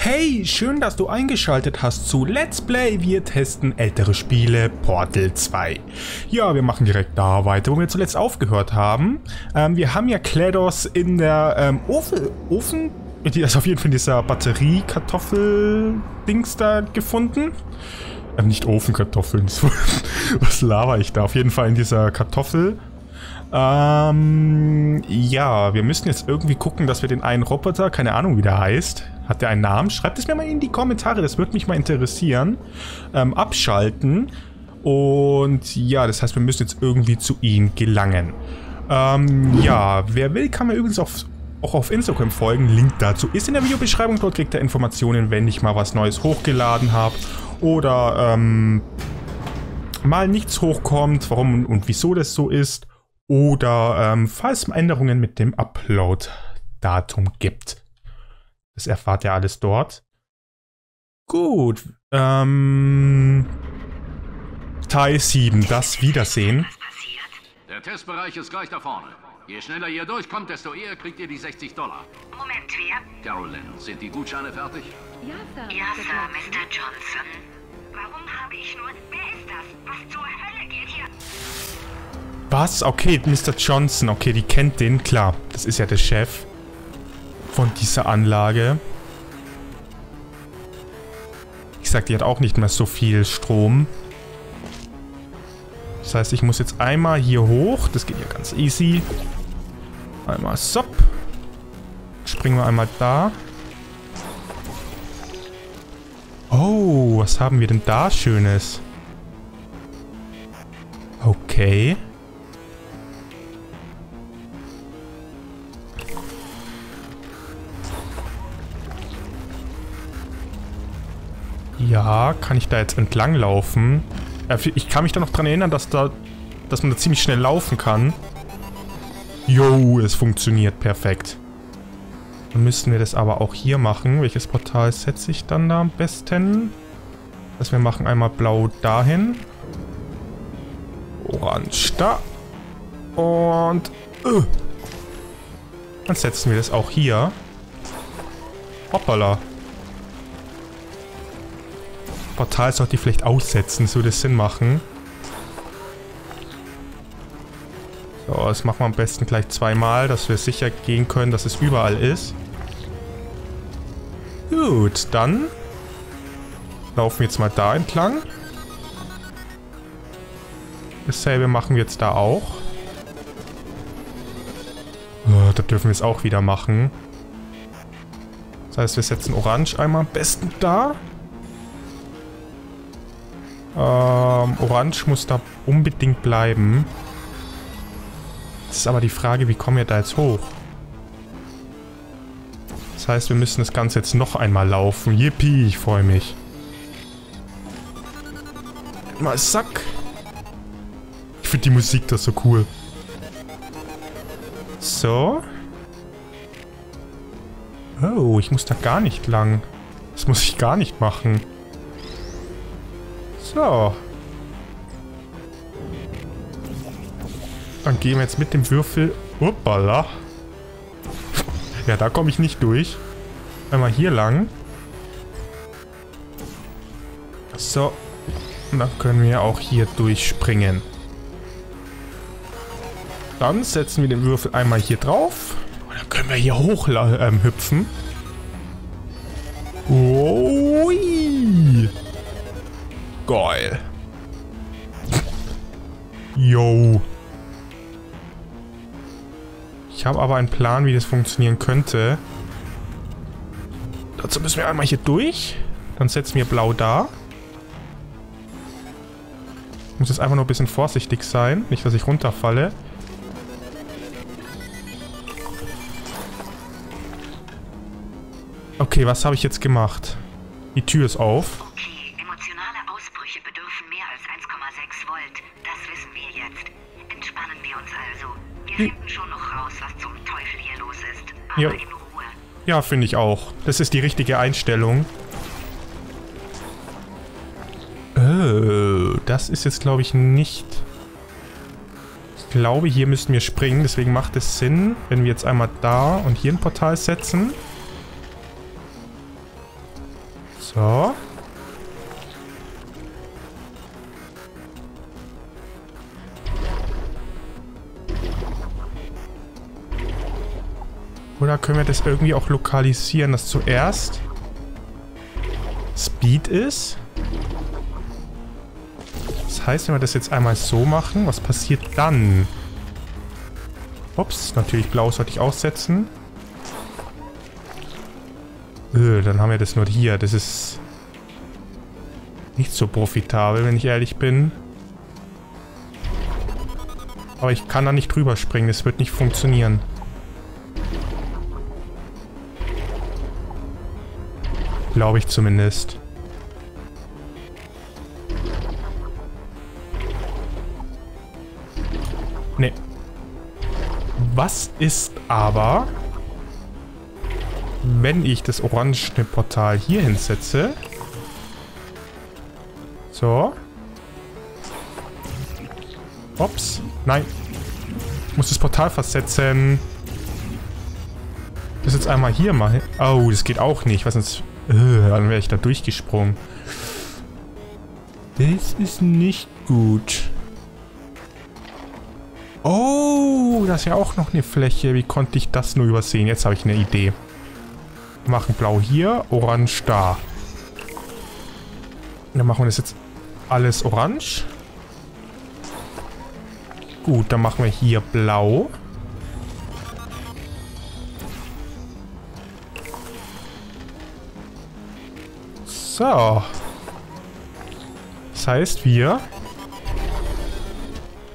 Hey, schön, dass du eingeschaltet hast zu Let's Play. Wir testen ältere Spiele Portal 2. Ja, wir machen direkt da weiter, wo wir zuletzt aufgehört haben. Ähm, wir haben ja Kledos in der ähm, Ofen, Ofen, die ist auf jeden Fall in dieser Batterie-Kartoffel-Dings da gefunden. Ähm, nicht Ofenkartoffeln, was laber ich da? Auf jeden Fall in dieser Kartoffel. Ähm, ja, wir müssen jetzt irgendwie gucken, dass wir den einen Roboter, keine Ahnung wie der heißt, hat der einen Namen? Schreibt es mir mal in die Kommentare, das würde mich mal interessieren. Ähm, abschalten. Und ja, das heißt, wir müssen jetzt irgendwie zu ihm gelangen. Ähm, ja, wer will, kann mir übrigens auf, auch auf Instagram folgen. Link dazu ist in der Videobeschreibung. Dort kriegt ihr Informationen, wenn ich mal was Neues hochgeladen habe. Oder ähm, mal nichts hochkommt, warum und wieso das so ist. Oder ähm, falls es Änderungen mit dem Upload-Datum gibt. Das erfahrt ihr alles dort. Gut. Ähm, Teil 7, das Wiedersehen. Der Testbereich ist gleich da vorne. Je schneller ihr durchkommt, desto eher kriegt ihr die 60 Dollar. Moment, wer? Carolyn, sind die Gutscheine fertig? Ja, Sir. Ja, Sir, Mr. Johnson. Warum habe ich nur... Wer ist das? Was zur Hölle geht hier? Was? Okay, Mr. Johnson. Okay, die kennt den. Klar, das ist ja der Chef von dieser Anlage. Ich sag, die hat auch nicht mehr so viel Strom. Das heißt, ich muss jetzt einmal hier hoch. Das geht ja ganz easy. Einmal sop. Springen wir einmal da. Oh, was haben wir denn da Schönes? Okay. Ja, kann ich da jetzt entlang laufen? Ich kann mich da noch dran erinnern, dass da, dass man da ziemlich schnell laufen kann. Jo, es funktioniert perfekt. Dann müssen wir das aber auch hier machen. Welches Portal setze ich dann da am besten? Also wir machen einmal blau dahin. Orange da. Und... Uh. Dann setzen wir das auch hier. Hoppala. Portal sollte ich vielleicht aussetzen, das Sinn machen. So, das machen wir am besten gleich zweimal, dass wir sicher gehen können, dass es überall ist. Gut, dann laufen wir jetzt mal da entlang. Dasselbe machen wir jetzt da auch. Oh, da dürfen wir es auch wieder machen. Das heißt, wir setzen Orange einmal am besten da. Ähm, Orange muss da unbedingt bleiben. Das ist aber die Frage, wie kommen wir da jetzt hoch? Das heißt, wir müssen das Ganze jetzt noch einmal laufen. Yippie, ich freue mich. Mal Sack. Ich finde die Musik da so cool. So. Oh, ich muss da gar nicht lang. Das muss ich gar nicht machen. So. Dann gehen wir jetzt mit dem Würfel... Uppala. ja, da komme ich nicht durch. Einmal hier lang. So. Und dann können wir auch hier durchspringen. Dann setzen wir den Würfel einmal hier drauf. Und dann können wir hier hoch ähm, hüpfen. Habe aber einen Plan, wie das funktionieren könnte. Dazu müssen wir einmal hier durch. Dann setzen wir blau da. Ich muss jetzt einfach nur ein bisschen vorsichtig sein. Nicht, dass ich runterfalle. Okay, was habe ich jetzt gemacht? Die Tür ist auf. finden schon noch raus, was ja. Ja, finde ich auch. Das ist die richtige Einstellung. Oh, das ist jetzt, glaube ich, nicht... Ich glaube, hier müssten wir springen. Deswegen macht es Sinn, wenn wir jetzt einmal da und hier ein Portal setzen. So. Können wir das irgendwie auch lokalisieren, dass zuerst Speed ist? Das heißt, wenn wir das jetzt einmal so machen, was passiert dann? Ups, natürlich blau sollte ich aussetzen. Öh, dann haben wir das nur hier. Das ist nicht so profitabel, wenn ich ehrlich bin. Aber ich kann da nicht drüber springen. Das wird nicht funktionieren. Glaube ich zumindest. Nee. Was ist aber, wenn ich das orangene Portal hier hinsetze? So. Ups. Nein. Muss das Portal versetzen. Das jetzt einmal hier mal. Oh, das geht auch nicht. Was äh, dann wäre ich da durchgesprungen. Das ist nicht gut. Oh, das ist ja auch noch eine Fläche. Wie konnte ich das nur übersehen? Jetzt habe ich eine Idee. Machen blau hier, orange da. dann machen wir das jetzt alles orange. Gut, dann machen wir hier blau. So. Das heißt, wir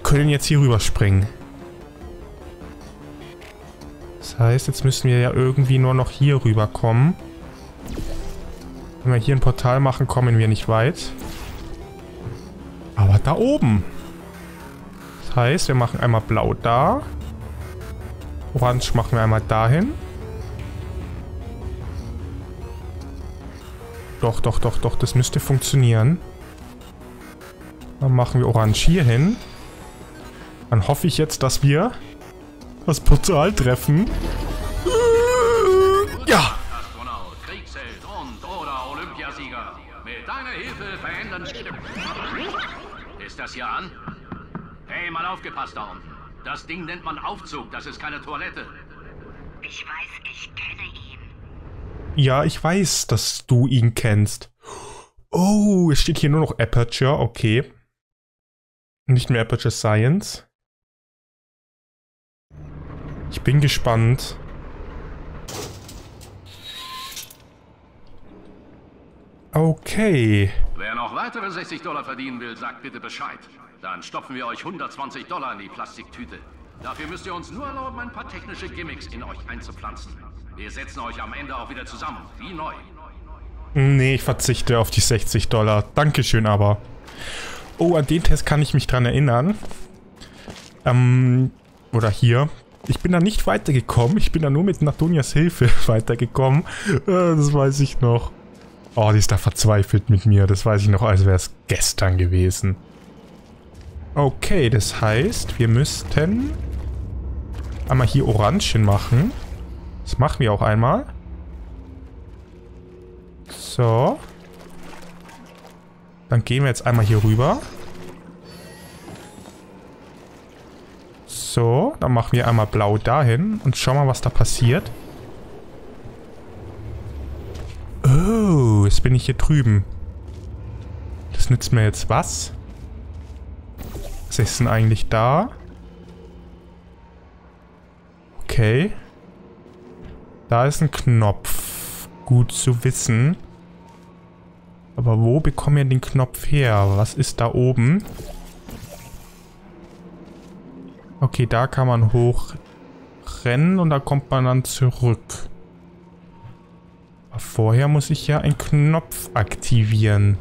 können jetzt hier rüberspringen. Das heißt, jetzt müssen wir ja irgendwie nur noch hier rüberkommen. Wenn wir hier ein Portal machen, kommen wir nicht weit. Aber da oben. Das heißt, wir machen einmal blau da. Orange machen wir einmal dahin. Doch, doch, doch, doch. Das müsste funktionieren. Dann machen wir Orange hier hin. Dann hoffe ich jetzt, dass wir das Portal treffen. Ja! Astronaut, Kriegsheld und oder Olympiasieger. Mit deiner Hilfe verändern Ist das hier an? Hey, mal aufgepasst da unten. Das Ding nennt man Aufzug, das ist keine Toilette. Ich weiß, ich. Ja, ich weiß, dass du ihn kennst. Oh, es steht hier nur noch Aperture, okay. Nicht mehr Aperture Science. Ich bin gespannt. Okay. Wer noch weitere 60 Dollar verdienen will, sagt bitte Bescheid. Dann stopfen wir euch 120 Dollar in die Plastiktüte. Dafür müsst ihr uns nur erlauben, ein paar technische Gimmicks in euch einzupflanzen. Wir setzen euch am Ende auch wieder zusammen, wie neu. Nee, ich verzichte auf die 60 Dollar. Dankeschön aber. Oh, an den Test kann ich mich dran erinnern. Ähm, oder hier. Ich bin da nicht weitergekommen. Ich bin da nur mit Natonias Hilfe weitergekommen. Äh, das weiß ich noch. Oh, die ist da verzweifelt mit mir. Das weiß ich noch, als wäre es gestern gewesen. Okay, das heißt, wir müssten einmal hier Orangen machen. Das machen wir auch einmal. So. Dann gehen wir jetzt einmal hier rüber. So, dann machen wir einmal blau dahin und schauen mal, was da passiert. Oh, jetzt bin ich hier drüben. Das nützt mir jetzt was? Was ist denn eigentlich da? Okay. Da ist ein Knopf. Gut zu wissen. Aber wo bekommen wir den Knopf her? Was ist da oben? Okay, da kann man hochrennen und da kommt man dann zurück. Aber vorher muss ich ja einen Knopf aktivieren.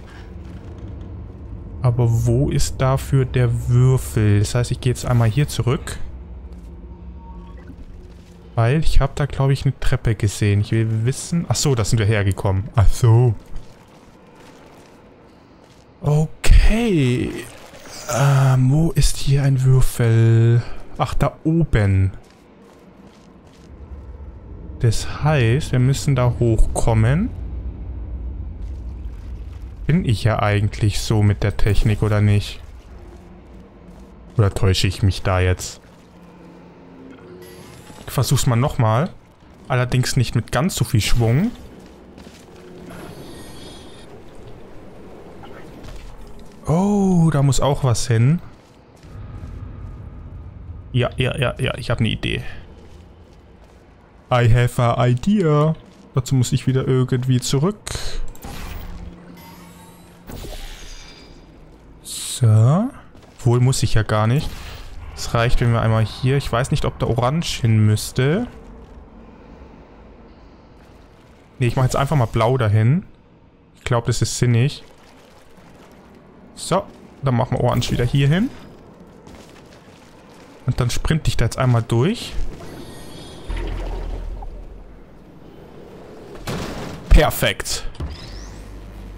Aber wo ist dafür der Würfel? Das heißt, ich gehe jetzt einmal hier zurück. Weil ich habe da, glaube ich, eine Treppe gesehen. Ich will wissen... Ach so, da sind wir hergekommen. Ach so. Okay. Ähm, wo ist hier ein Würfel? Ach, da oben. Das heißt, wir müssen da hochkommen. Bin ich ja eigentlich so mit der Technik, oder nicht? Oder täusche ich mich da jetzt? Versuch's mal nochmal. Allerdings nicht mit ganz so viel Schwung. Oh, da muss auch was hin. Ja, ja, ja, ja, ich habe eine Idee. I have a idea. Dazu muss ich wieder irgendwie zurück. So. Wohl muss ich ja gar nicht. Es reicht, wenn wir einmal hier... Ich weiß nicht, ob da Orange hin müsste. Ne, ich mache jetzt einfach mal Blau dahin. Ich glaube, das ist sinnig. So, dann machen wir Orange wieder hier hin. Und dann sprinte ich da jetzt einmal durch. Perfekt.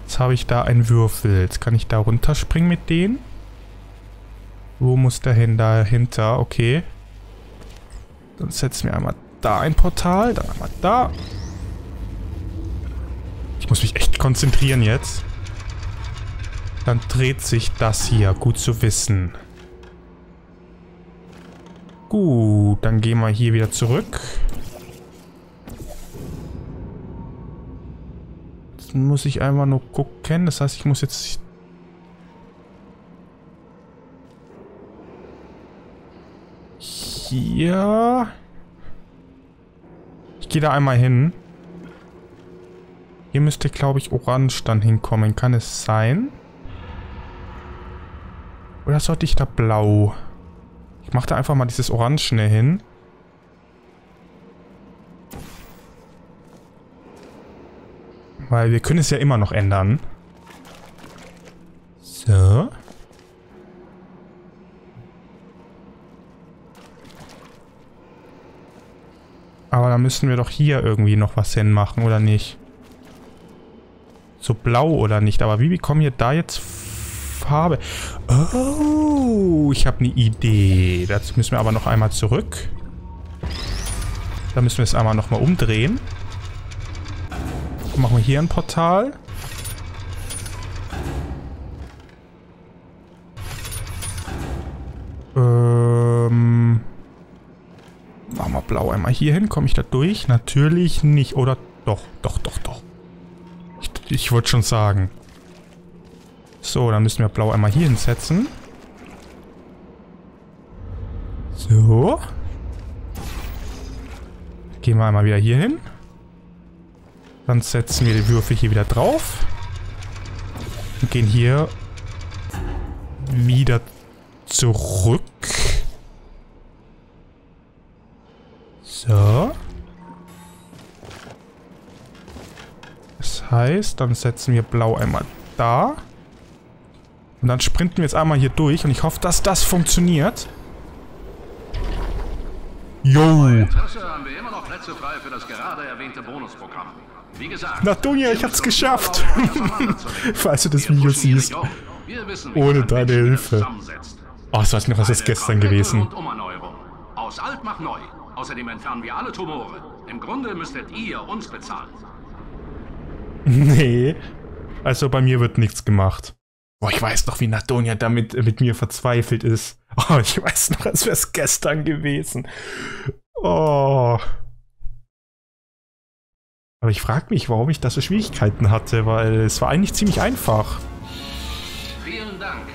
Jetzt habe ich da einen Würfel. Jetzt kann ich da runterspringen mit denen. Wo muss der hin? Dahinter, okay. Dann setzen wir einmal da ein Portal, dann einmal da. Ich muss mich echt konzentrieren jetzt. Dann dreht sich das hier. Gut zu wissen. Gut, dann gehen wir hier wieder zurück. Jetzt muss ich einfach nur gucken. Das heißt, ich muss jetzt... Hier... Ich gehe da einmal hin. Hier müsste, glaube ich, Orange dann hinkommen. Kann es sein? Oder sollte ich da blau? Ich mache da einfach mal dieses Orangene hin. Weil wir können es ja immer noch ändern. So. Aber da müssen wir doch hier irgendwie noch was hinmachen, oder nicht? So blau oder nicht? Aber wie bekommen wir da jetzt Farbe? Oh, ich habe eine Idee. Dazu müssen wir aber noch einmal zurück. Da müssen wir es einmal nochmal umdrehen. Machen wir hier ein Portal. Einmal hier hin. Komme ich da durch? Natürlich nicht. Oder doch, doch, doch, doch. Ich, ich wollte schon sagen. So, dann müssen wir blau einmal hier hinsetzen. So. Gehen wir einmal wieder hier hin. Dann setzen wir die Würfel hier wieder drauf. Und gehen hier wieder zurück. Heißt, dann setzen wir blau einmal da. Und dann sprinten wir jetzt einmal hier durch und ich hoffe, dass das funktioniert. Jo. Gesagt, Nadonja, ich hab's geschafft. Falls du das Video siehst. Ohne deine Hilfe. Oh, das weiß ich noch, was das gestern gewesen. Aus alt macht neu. Außerdem entfernen wir alle Tumore. Im Grunde müsstet ihr uns bezahlen. Nee. Also bei mir wird nichts gemacht. Boah, ich weiß noch, wie Nadonia damit mit mir verzweifelt ist. Oh, ich weiß noch, als wäre es gestern gewesen. Oh. Aber ich frage mich, warum ich da so Schwierigkeiten hatte, weil es war eigentlich ziemlich einfach. Vielen Dank.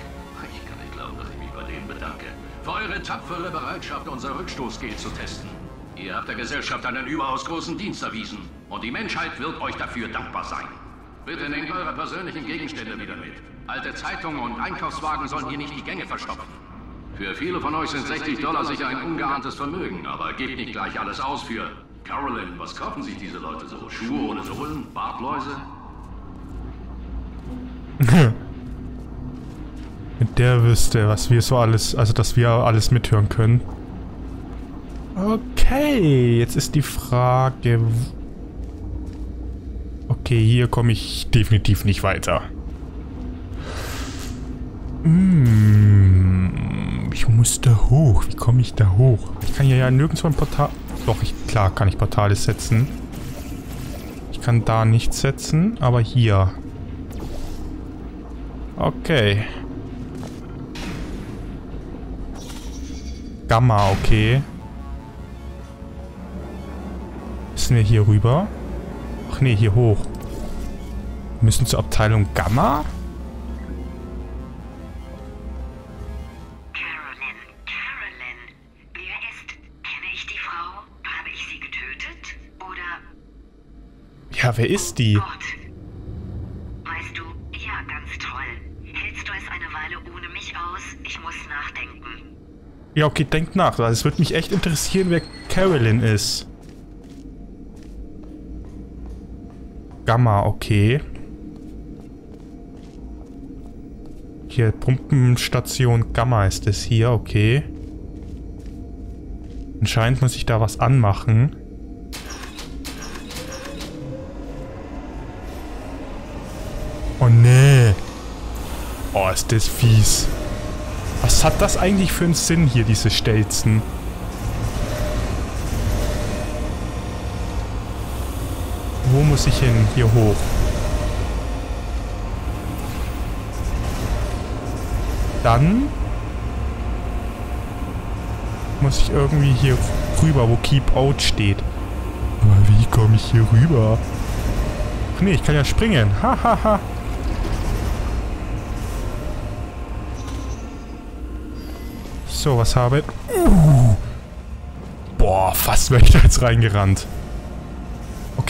Ich kann nicht glauben, dass ich mich bei denen bedanke. Für eure tapfere Bereitschaft, unser Rückstoßgel zu testen. Ihr habt der Gesellschaft einen überaus großen Dienst erwiesen. Und die Menschheit wird euch dafür dankbar sein. Bitte nehmt eure persönlichen Gegenstände wieder mit. Alte Zeitungen und Einkaufswagen sollen hier nicht die Gänge verstopfen. Für viele von euch sind 60 Dollar sicher ein ungeahntes Vermögen, aber gebt nicht gleich alles aus für... Carolyn, was kaufen sich diese Leute so? Schuhe ohne Sohlen? Bartläuse? Mit der wüsste, was wir so alles... Also, dass wir alles mithören können. Okay, jetzt ist die Frage... Okay, hier komme ich definitiv nicht weiter. Mmh, ich muss da hoch. Wie komme ich da hoch? Ich kann hier ja nirgendwo ein Portal... Doch, ich, klar kann ich Portale setzen. Ich kann da nichts setzen, aber hier. Okay. Gamma, okay. Müssen wir hier rüber? Ach nee, hier hoch. Wir müssen zur Abteilung Gamma? Ja, wer ist die? Gott? Weißt du, ja, ganz toll. Hältst du es eine Weile ohne mich aus? Ich muss nachdenken. Ja, okay, denkt nach. weil Es würde mich echt interessieren, wer Carolyn ist. Gamma, okay. Hier, Pumpenstation Gamma ist es hier, okay. Anscheinend muss ich da was anmachen. Oh nee. Oh, ist das fies. Was hat das eigentlich für einen Sinn hier, diese Stelzen? Muss ich hin? Hier hoch. Dann muss ich irgendwie hier rüber, wo Keep Out steht. Aber wie komme ich hier rüber? Ach nee, ich kann ja springen. Hahaha. Ha, ha. So, was habe ich? Uh. Boah, fast wäre ich da jetzt reingerannt.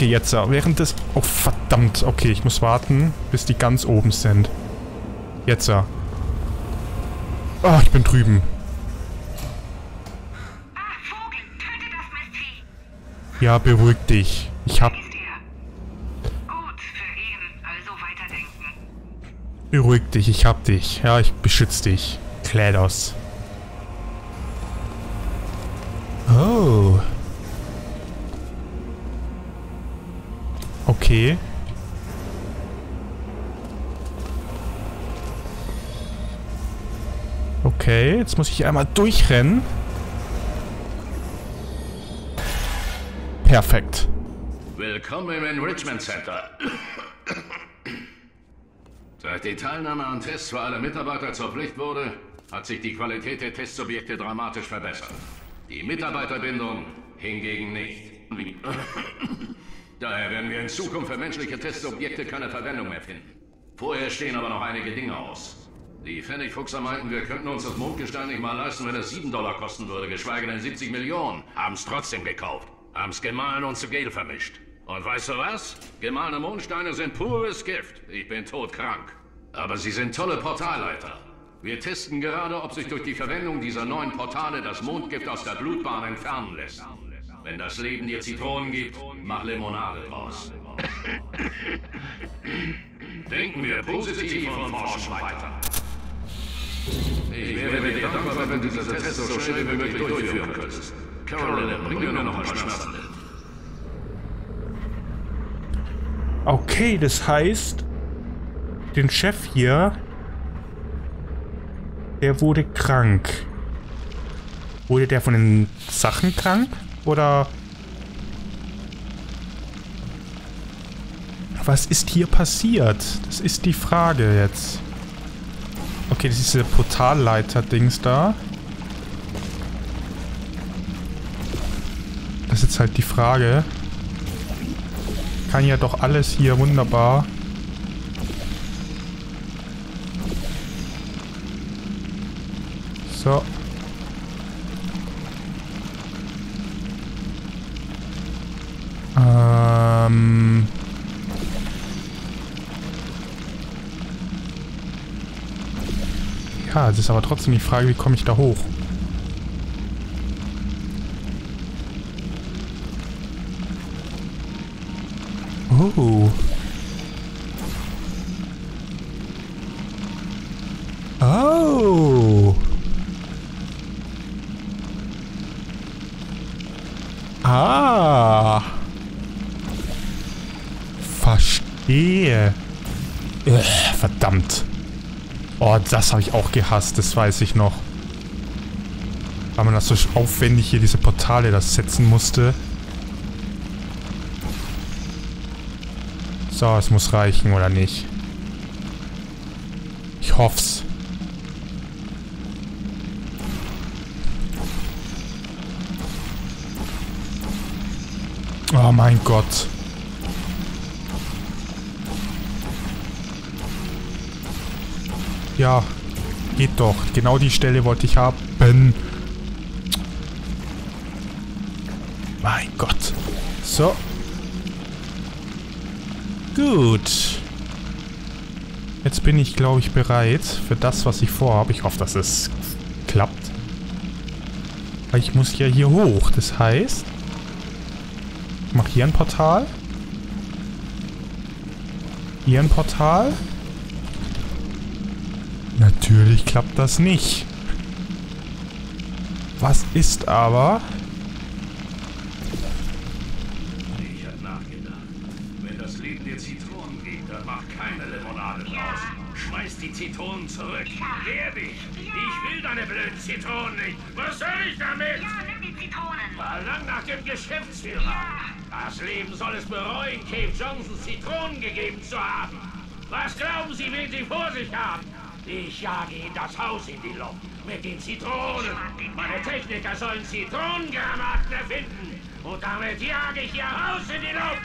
Okay, jetzt, äh, während des... Oh, verdammt. Okay, ich muss warten, bis die ganz oben sind. Jetzt, äh. Oh, ich bin drüben. Ah. Ja, beruhig dich. Ich hab... Beruhig dich, ich hab dich. Ja, ich beschütze dich. Klädos. Oh. Okay. Okay, jetzt muss ich einmal durchrennen. Perfekt. Willkommen im Enrichment Center. Seit die Teilnahme an Tests für alle Mitarbeiter zur Pflicht wurde, hat sich die Qualität der Testsubjekte dramatisch verbessert. Die Mitarbeiterbindung hingegen nicht. Daher werden wir in Zukunft für menschliche Testsubjekte keine Verwendung mehr finden. Vorher stehen aber noch einige Dinge aus. Die Pfennigfuchser meinten, wir könnten uns das Mondgestein nicht mal leisten, wenn es 7 Dollar kosten würde, geschweige denn 70 Millionen. Haben's trotzdem gekauft. Haben's gemahlen und zu Gel vermischt. Und weißt du was? Gemahlene Mondsteine sind pures Gift. Ich bin todkrank. Aber sie sind tolle Portalleiter. Wir testen gerade, ob sich durch die Verwendung dieser neuen Portale das Mondgift aus der Blutbahn entfernen lässt. Wenn das Leben dir Zitronen gibt, mach Limonade draus. Denken wir positiv und forschen weiter. Ich wäre dir dankbar, wenn du diese Tests so schnell wie möglich durchführen könntest. Carolyn, bring mir noch ein paar Schmerzmittel. Okay, das heißt, den Chef hier, der wurde krank. Wurde der von den Sachen krank? Oder... Was ist hier passiert? Das ist die Frage jetzt. Okay, das ist dieser Portalleiter-Dings da. Das ist jetzt halt die Frage. Kann ja doch alles hier wunderbar. So. Ähm... Ja, es ist aber trotzdem die Frage, wie komme ich da hoch? Oh. Oh. Ah. Verstehe. Ugh, verdammt. Oh, das habe ich auch gehasst, das weiß ich noch. Weil man das so aufwendig hier, diese Portale, das setzen musste. So, es muss reichen, oder nicht? Ich hoff's. Oh mein Gott. Ja, geht doch. Genau die Stelle wollte ich haben. Mein Gott. So. Gut. Jetzt bin ich, glaube ich, bereit für das, was ich vorhabe. Ich hoffe, dass es klappt. Weil ich muss ja hier hoch. Das heißt, ich mache hier ein Portal. Hier ein Portal. Natürlich klappt das nicht. Was ist aber... Ich hab nachgedacht. Wenn das Leben dir Zitronen gibt, dann mach keine Limonade draus. Schmeiß die Zitronen zurück. Wehr dich. Ich will deine blöden Zitronen nicht. Was soll ich damit? Ja, nimm die Zitronen. Verlang nach dem Geschäftsführer. Das Leben soll es bereuen, Cave Johnson Zitronen gegeben zu haben. Was glauben Sie, wen Sie vor sich haben? Ich jage Ihnen das Haus in die Luft mit den Zitronen. Meine Techniker sollen Zitronengranaten erfinden. Und damit jage ich Ihr Haus in die Luft.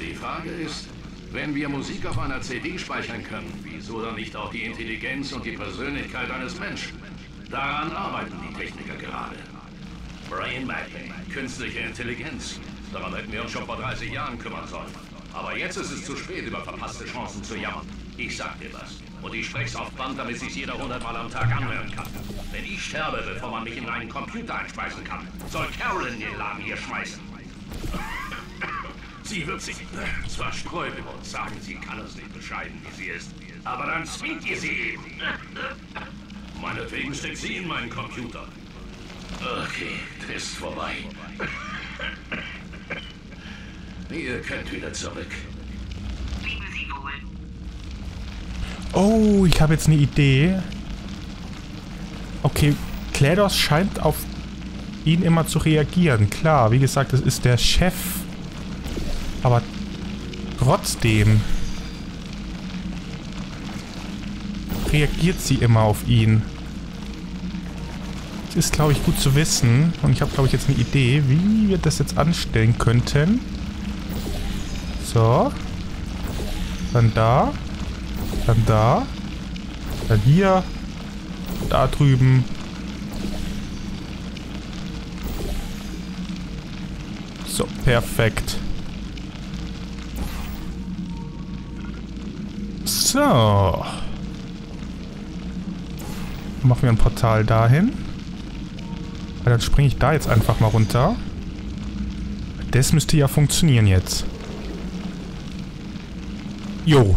Die Frage ist, wenn wir Musik auf einer CD speichern können, wieso dann nicht auch die Intelligenz und die Persönlichkeit eines Menschen? Daran arbeiten die Techniker gerade. Brain Mapping, künstliche Intelligenz. Daran hätten wir uns schon vor 30 Jahren kümmern sollen. Aber jetzt ist es zu spät, über verpasste Chancen zu jammern. Ich sag dir was. Und ich spreche auf Band, damit sich jeder hundertmal am Tag anhören kann. Wenn ich sterbe, bevor man mich in einen Computer einspeisen kann, soll Carolyn den Laden hier schmeißen. Sie wird sich zwar sträuben und sagen, sie kann es nicht bescheiden, wie sie ist, aber dann zwingt ihr sie eben. Meinetwegen steckt sie in meinen Computer. Okay, Test vorbei. Ihr könnt wieder zurück. Leben Sie wohl. Oh, ich habe jetzt eine Idee. Okay, Kledos scheint auf ihn immer zu reagieren. Klar, wie gesagt, das ist der Chef. Aber trotzdem reagiert sie immer auf ihn. Das ist, glaube ich, gut zu wissen. Und ich habe, glaube ich, jetzt eine Idee, wie wir das jetzt anstellen könnten. So. Dann da. Dann da. Dann hier. Da drüben. So, perfekt. So. Machen wir ein Portal dahin. Dann springe ich da jetzt einfach mal runter. Das müsste ja funktionieren jetzt. Jo.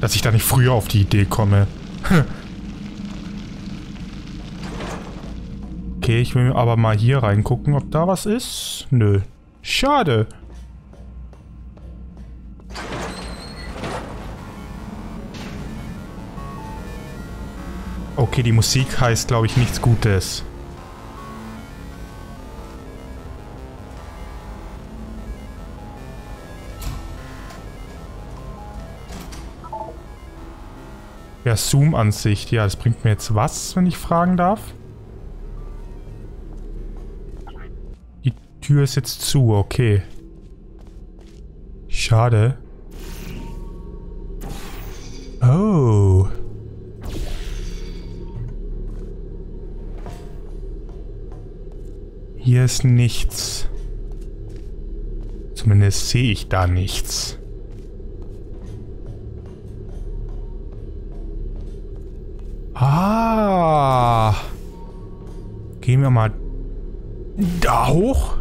Dass ich da nicht früher auf die Idee komme. okay, ich will aber mal hier reingucken, ob da was ist. Nö. Schade. Okay, die Musik heißt, glaube ich, nichts Gutes. Ja, Zoom-Ansicht. Ja, das bringt mir jetzt was, wenn ich fragen darf? Die Tür ist jetzt zu, okay. Schade. Oh. Hier ist nichts. Zumindest sehe ich da nichts. Ah. Gehen wir mal da hoch.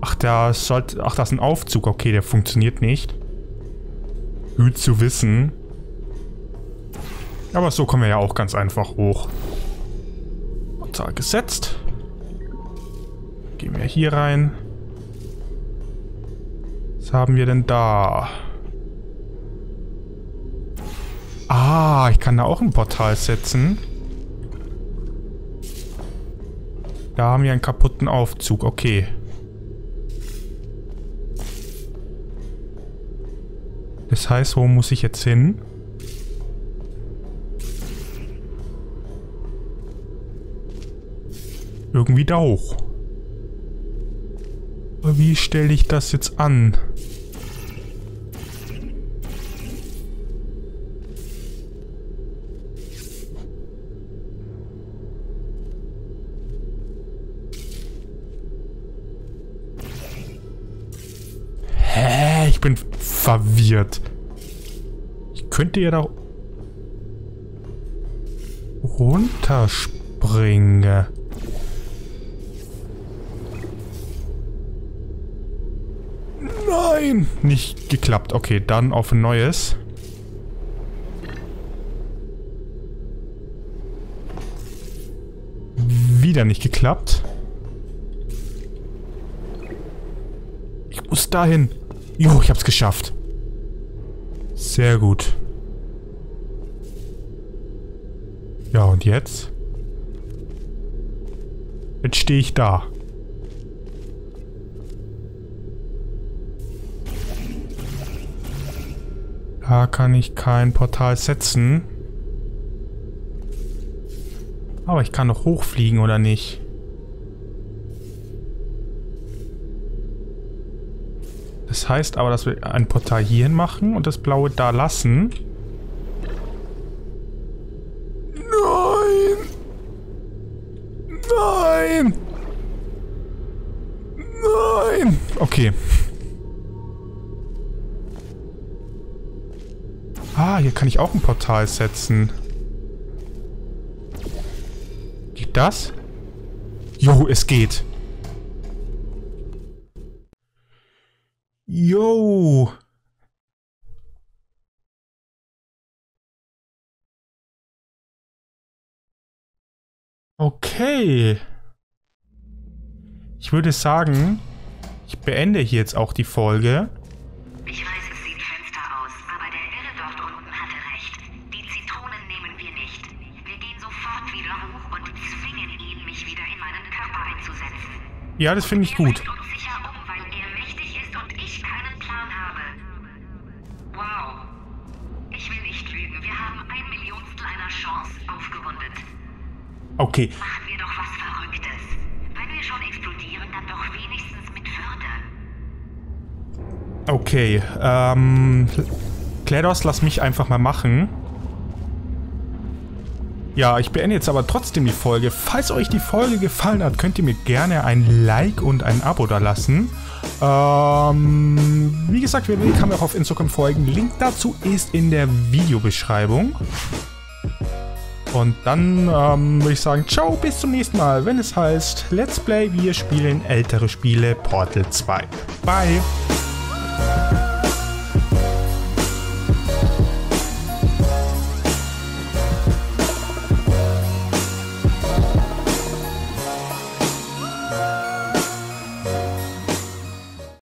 Ach, da sollte... Ach, das ist ein Aufzug. Okay, der funktioniert nicht. Gut zu wissen. Aber so kommen wir ja auch ganz einfach hoch. Portal gesetzt. Gehen wir hier rein. Was haben wir denn da? Ah, ich kann da auch ein Portal setzen. Da haben wir einen kaputten Aufzug. Okay. Das heißt, wo muss ich jetzt hin? Irgendwie da hoch. Aber wie stelle ich das jetzt an? Verwirrt. Ich könnte ja da runterspringen. Nein, nicht geklappt. Okay, dann auf ein neues. Wieder nicht geklappt. Ich muss dahin. Jo, ich hab's geschafft. Sehr gut. Ja, und jetzt? Jetzt stehe ich da. Da kann ich kein Portal setzen. Aber ich kann noch hochfliegen, oder nicht? Heißt aber, dass wir ein Portal hierhin machen und das blaue da lassen. Nein! Nein! Nein! Okay. Ah, hier kann ich auch ein Portal setzen. Geht das? Jo, es geht. Jo. Okay. Ich würde sagen, ich beende hier jetzt auch die Folge. Ich weiß, es sieht finster aus, aber der Irre dort unten hatte recht. Die Zitronen nehmen wir nicht. Wir gehen sofort wieder hoch und zwingen ihn, mich wieder in meinen Körper einzusetzen. Ja, das finde ich gut. bringt uns sicher um, weil er mächtig ist und ich keinen Plan habe. Wow. Ich will nicht lügen. Wir haben ein Millionstel einer Chance aufgerundet. Okay. Machen wir doch was Verrücktes. Wenn wir schon explodieren, dann doch wenigstens mit Würde. Okay, ähm... Kledos, lass mich einfach mal machen. Ja, ich beende jetzt aber trotzdem die Folge. Falls euch die Folge gefallen hat, könnt ihr mir gerne ein Like und ein Abo da lassen. Ähm, wie gesagt, mir kann mir auch auf Instagram folgen. Link dazu ist in der Videobeschreibung. Und dann ähm, würde ich sagen, ciao, bis zum nächsten Mal, wenn es heißt Let's Play, wir spielen ältere Spiele Portal 2. Bye!